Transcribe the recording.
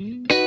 Mm.